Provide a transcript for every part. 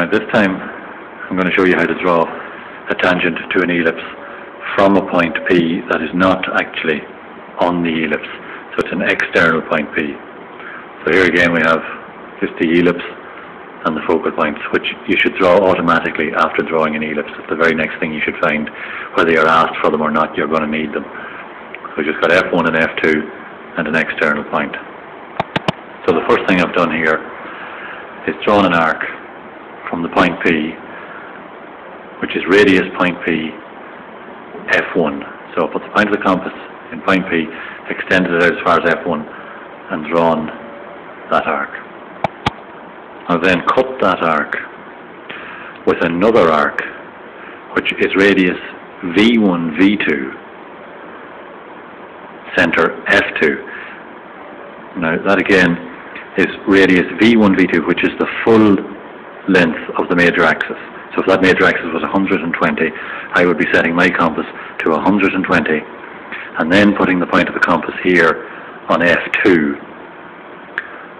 Now this time I'm going to show you how to draw a tangent to an ellipse from a point P that is not actually on the ellipse. So it's an external point P. So here again we have just the ellipse and the focal points, which you should draw automatically after drawing an ellipse. It's the very next thing you should find. Whether you're asked for them or not, you're going to need them. So we've just got F1 and F2 and an external point. So the first thing I've done here is drawn an arc from the point P, which is radius point P, F1. So I put the point of the compass in point P, extended it out as far as F1, and drawn that arc. I'll then cut that arc with another arc, which is radius V1, V2, center F2. Now that again is radius V1, V2, which is the full length of the major axis. So if that major axis was 120, I would be setting my compass to 120 and then putting the point of the compass here on F2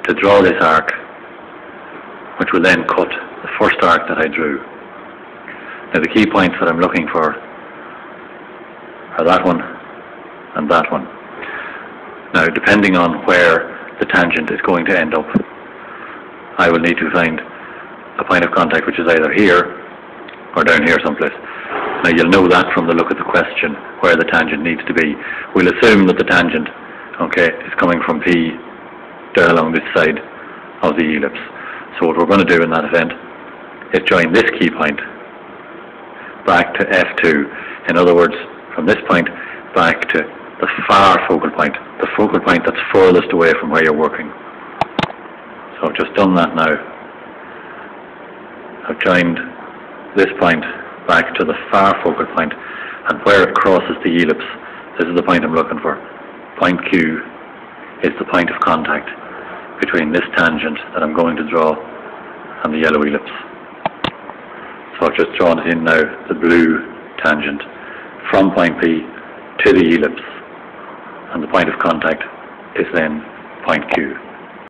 to draw this arc, which will then cut the first arc that I drew. Now the key points that I'm looking for are that one and that one. Now depending on where the tangent is going to end up, I will need to find a point of contact which is either here or down here someplace. Now you'll know that from the look at the question where the tangent needs to be. We'll assume that the tangent, okay, is coming from P down along this side of the ellipse. So what we're going to do in that event is join this key point back to F2. In other words, from this point back to the far focal point, the focal point that's furthest away from where you're working. So I've just done that now. I've joined this point back to the far focal point and where it crosses the ellipse, this is the point I'm looking for. Point Q is the point of contact between this tangent that I'm going to draw and the yellow ellipse. So I've just drawn it in now, the blue tangent, from point P to the ellipse, and the point of contact is then point Q.